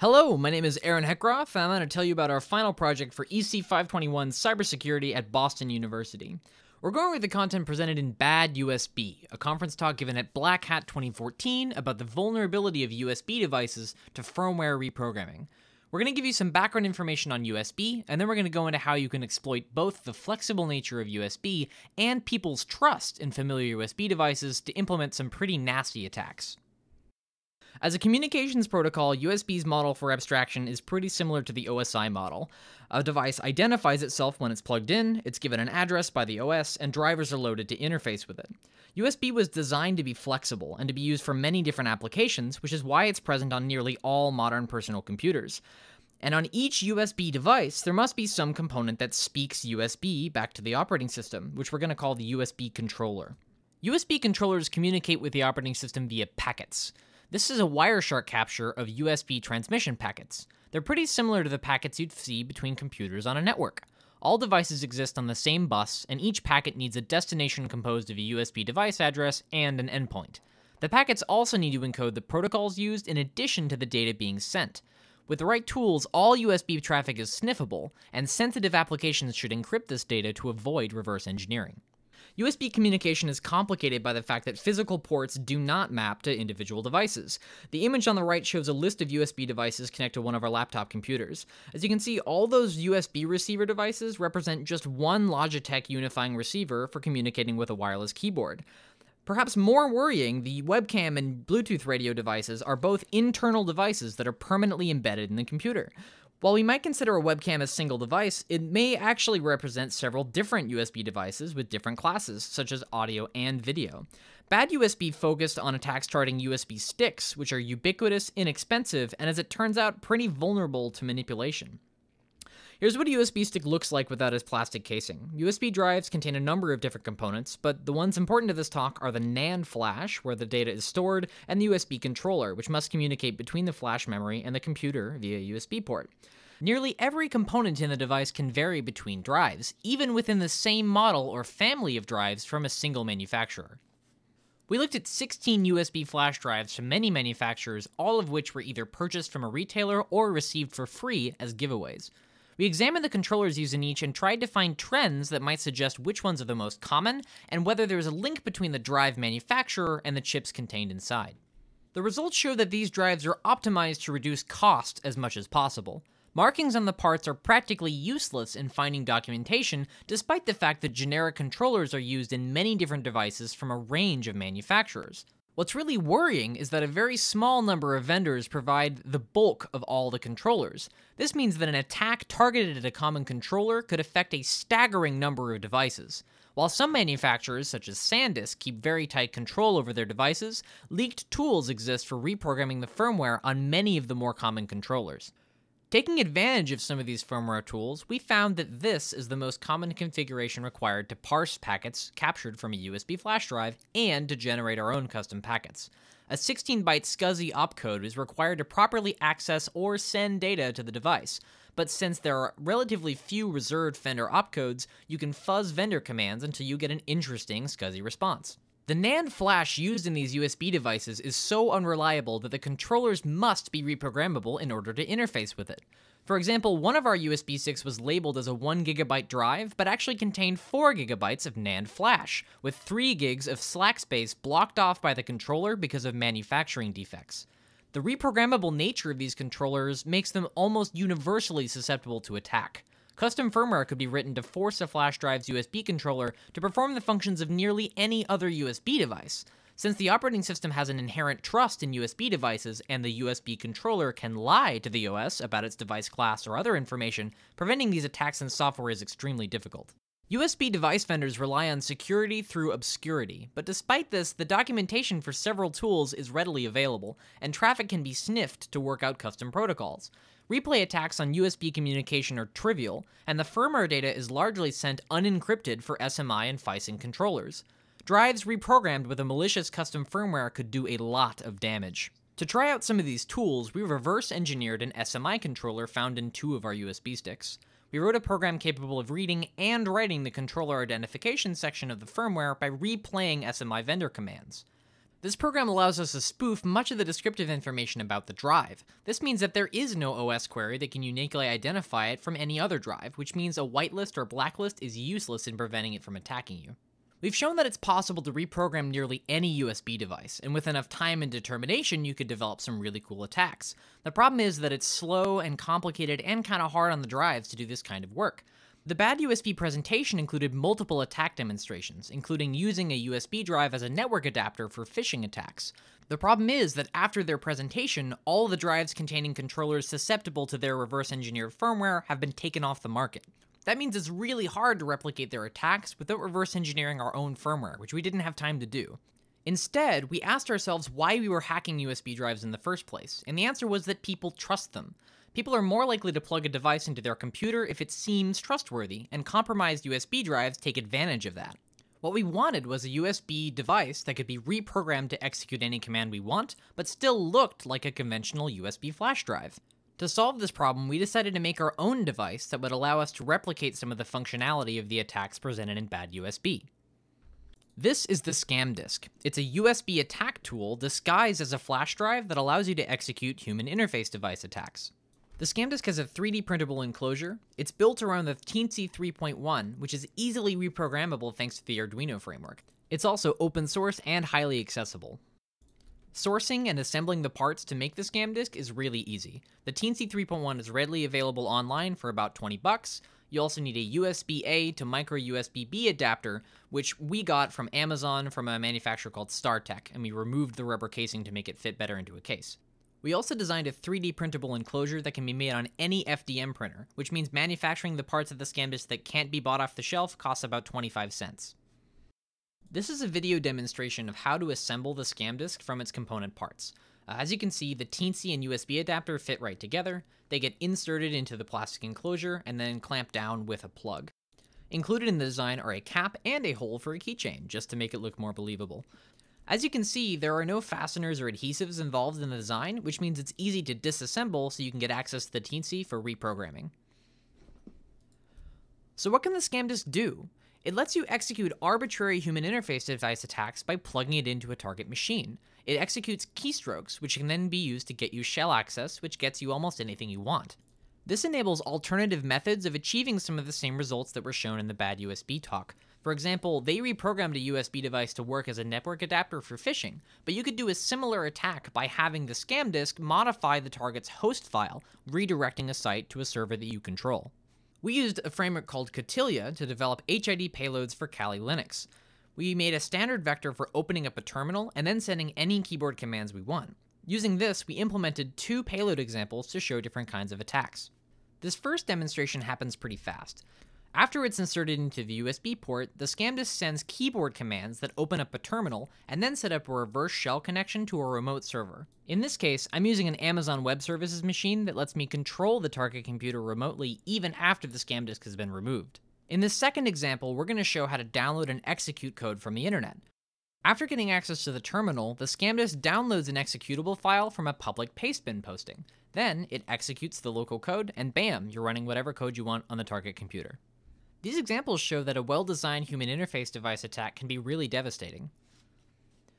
Hello, my name is Aaron Heckroff, and I'm going to tell you about our final project for EC 521 Cybersecurity at Boston University. We're going with the content presented in Bad USB, a conference talk given at Black Hat 2014 about the vulnerability of USB devices to firmware reprogramming. We're going to give you some background information on USB, and then we're going to go into how you can exploit both the flexible nature of USB and people's trust in familiar USB devices to implement some pretty nasty attacks. As a communications protocol, USB's model for abstraction is pretty similar to the OSI model. A device identifies itself when it's plugged in, it's given an address by the OS, and drivers are loaded to interface with it. USB was designed to be flexible and to be used for many different applications, which is why it's present on nearly all modern personal computers. And on each USB device, there must be some component that speaks USB back to the operating system, which we're going to call the USB controller. USB controllers communicate with the operating system via packets. This is a Wireshark capture of USB transmission packets. They're pretty similar to the packets you'd see between computers on a network. All devices exist on the same bus, and each packet needs a destination composed of a USB device address and an endpoint. The packets also need to encode the protocols used in addition to the data being sent. With the right tools, all USB traffic is sniffable, and sensitive applications should encrypt this data to avoid reverse engineering. USB communication is complicated by the fact that physical ports do not map to individual devices. The image on the right shows a list of USB devices connected to one of our laptop computers. As you can see, all those USB receiver devices represent just one Logitech unifying receiver for communicating with a wireless keyboard. Perhaps more worrying, the webcam and Bluetooth radio devices are both internal devices that are permanently embedded in the computer. While we might consider a webcam a single device, it may actually represent several different USB devices with different classes, such as audio and video. Bad USB focused on attacks targeting USB sticks, which are ubiquitous, inexpensive, and as it turns out, pretty vulnerable to manipulation. Here's what a USB stick looks like without its plastic casing. USB drives contain a number of different components, but the ones important to this talk are the NAND flash, where the data is stored, and the USB controller, which must communicate between the flash memory and the computer via a USB port. Nearly every component in the device can vary between drives, even within the same model or family of drives from a single manufacturer. We looked at 16 USB flash drives from many manufacturers, all of which were either purchased from a retailer or received for free as giveaways. We examined the controllers used in each and tried to find trends that might suggest which ones are the most common and whether there is a link between the drive manufacturer and the chips contained inside. The results show that these drives are optimized to reduce cost as much as possible. Markings on the parts are practically useless in finding documentation, despite the fact that generic controllers are used in many different devices from a range of manufacturers. What's really worrying is that a very small number of vendors provide the bulk of all the controllers. This means that an attack targeted at a common controller could affect a staggering number of devices. While some manufacturers, such as SanDisk, keep very tight control over their devices, leaked tools exist for reprogramming the firmware on many of the more common controllers. Taking advantage of some of these firmware tools, we found that this is the most common configuration required to parse packets captured from a USB flash drive and to generate our own custom packets. A 16 byte SCSI opcode is required to properly access or send data to the device, but since there are relatively few reserved vendor opcodes, you can fuzz vendor commands until you get an interesting SCSI response. The NAND flash used in these USB devices is so unreliable that the controllers must be reprogrammable in order to interface with it. For example, one of our USB sticks was labeled as a 1GB drive, but actually contained 4GB of NAND flash, with 3 gigs of slack space blocked off by the controller because of manufacturing defects. The reprogrammable nature of these controllers makes them almost universally susceptible to attack. Custom firmware could be written to force a flash drive's USB controller to perform the functions of nearly any other USB device. Since the operating system has an inherent trust in USB devices and the USB controller can lie to the OS about its device class or other information, preventing these attacks in software is extremely difficult. USB device vendors rely on security through obscurity, but despite this, the documentation for several tools is readily available, and traffic can be sniffed to work out custom protocols. Replay attacks on USB communication are trivial, and the firmware data is largely sent unencrypted for SMI and FISING controllers. Drives reprogrammed with a malicious custom firmware could do a lot of damage. To try out some of these tools, we reverse engineered an SMI controller found in two of our USB sticks. We wrote a program capable of reading and writing the controller identification section of the firmware by replaying SMI vendor commands. This program allows us to spoof much of the descriptive information about the drive. This means that there is no OS query that can uniquely identify it from any other drive, which means a whitelist or blacklist is useless in preventing it from attacking you. We've shown that it's possible to reprogram nearly any USB device, and with enough time and determination, you could develop some really cool attacks. The problem is that it's slow and complicated and kind of hard on the drives to do this kind of work. The bad USB presentation included multiple attack demonstrations, including using a USB drive as a network adapter for phishing attacks. The problem is that after their presentation, all the drives containing controllers susceptible to their reverse engineered firmware have been taken off the market. That means it's really hard to replicate their attacks without reverse engineering our own firmware, which we didn't have time to do. Instead, we asked ourselves why we were hacking USB drives in the first place, and the answer was that people trust them. People are more likely to plug a device into their computer if it seems trustworthy, and compromised USB drives take advantage of that. What we wanted was a USB device that could be reprogrammed to execute any command we want, but still looked like a conventional USB flash drive. To solve this problem, we decided to make our own device that would allow us to replicate some of the functionality of the attacks presented in Bad USB. This is the Scam Disk. It's a USB attack tool disguised as a flash drive that allows you to execute human interface device attacks. The Scam Disk has a 3D printable enclosure. It's built around the Teensy 3.1, which is easily reprogrammable thanks to the Arduino framework. It's also open source and highly accessible. Sourcing and assembling the parts to make the scam disk is really easy. The Teensy 3.1 is readily available online for about 20 bucks. You also need a USB-A to micro USB-B adapter, which we got from Amazon from a manufacturer called StarTech, and we removed the rubber casing to make it fit better into a case. We also designed a 3D printable enclosure that can be made on any FDM printer, which means manufacturing the parts of the scam disk that can't be bought off the shelf costs about 25 cents. This is a video demonstration of how to assemble the scam disk from its component parts. Uh, as you can see, the Teensy and USB adapter fit right together. They get inserted into the plastic enclosure and then clamped down with a plug. Included in the design are a cap and a hole for a keychain, just to make it look more believable. As you can see, there are no fasteners or adhesives involved in the design, which means it's easy to disassemble so you can get access to the Teensy for reprogramming. So what can the scam disk do? It lets you execute arbitrary human interface device attacks by plugging it into a target machine. It executes keystrokes, which can then be used to get you shell access, which gets you almost anything you want. This enables alternative methods of achieving some of the same results that were shown in the bad USB talk. For example, they reprogrammed a USB device to work as a network adapter for phishing, but you could do a similar attack by having the scam disk modify the target's host file, redirecting a site to a server that you control. We used a framework called Kotilia to develop HID payloads for Kali Linux. We made a standard vector for opening up a terminal and then sending any keyboard commands we want. Using this, we implemented two payload examples to show different kinds of attacks. This first demonstration happens pretty fast. After it's inserted into the USB port, the scam disk sends keyboard commands that open up a terminal and then set up a reverse shell connection to a remote server. In this case, I'm using an Amazon Web Services machine that lets me control the target computer remotely even after the scam disk has been removed. In this second example, we're going to show how to download and execute code from the internet. After getting access to the terminal, the scam disk downloads an executable file from a public pastebin posting. Then it executes the local code, and bam, you're running whatever code you want on the target computer. These examples show that a well-designed human interface device attack can be really devastating.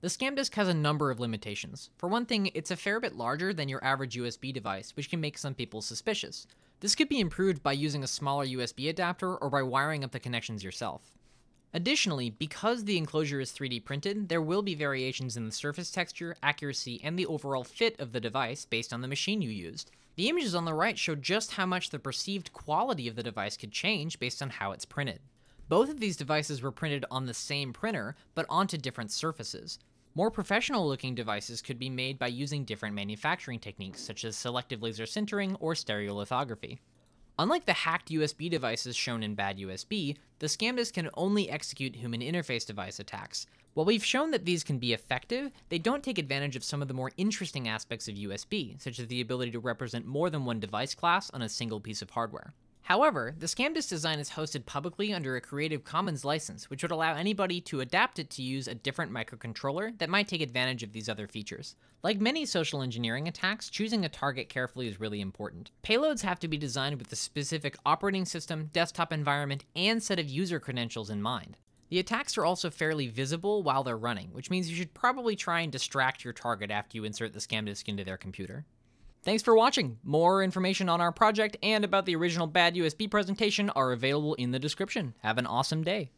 The scam disk has a number of limitations. For one thing, it's a fair bit larger than your average USB device, which can make some people suspicious. This could be improved by using a smaller USB adapter or by wiring up the connections yourself. Additionally, because the enclosure is 3D printed, there will be variations in the surface texture, accuracy, and the overall fit of the device based on the machine you used. The images on the right show just how much the perceived quality of the device could change based on how it's printed. Both of these devices were printed on the same printer, but onto different surfaces. More professional looking devices could be made by using different manufacturing techniques such as selective laser sintering or stereolithography. Unlike the hacked USB devices shown in Bad USB, the scam disk can only execute human interface device attacks. While we've shown that these can be effective, they don't take advantage of some of the more interesting aspects of USB, such as the ability to represent more than one device class on a single piece of hardware. However, the ScamDisk design is hosted publicly under a Creative Commons license, which would allow anybody to adapt it to use a different microcontroller that might take advantage of these other features. Like many social engineering attacks, choosing a target carefully is really important. Payloads have to be designed with the specific operating system, desktop environment, and set of user credentials in mind. The attacks are also fairly visible while they're running, which means you should probably try and distract your target after you insert the scam disk into their computer. Thanks for watching! More information on our project and about the original Bad USB presentation are available in the description. Have an awesome day!